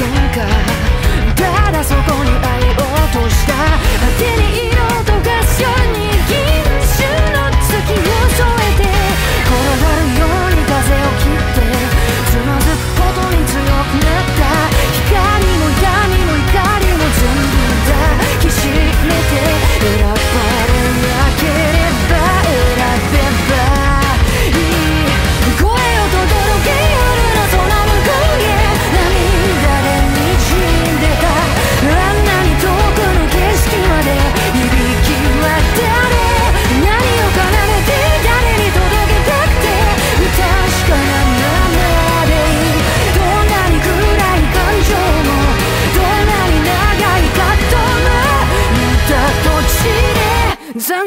どんか。ただそこに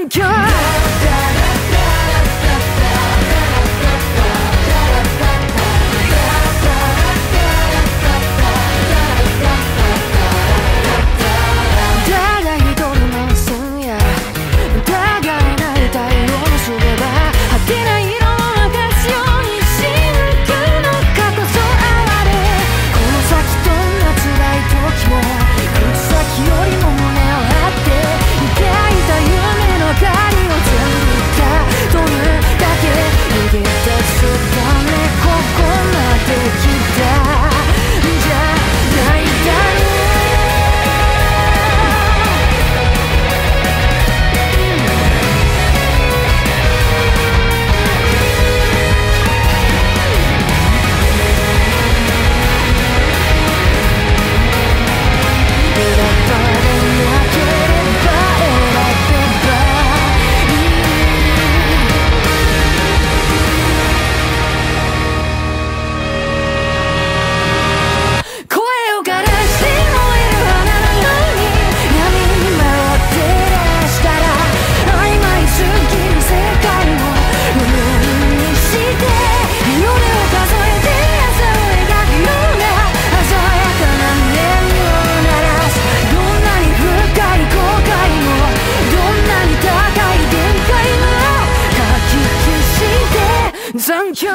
I'm cured. 残響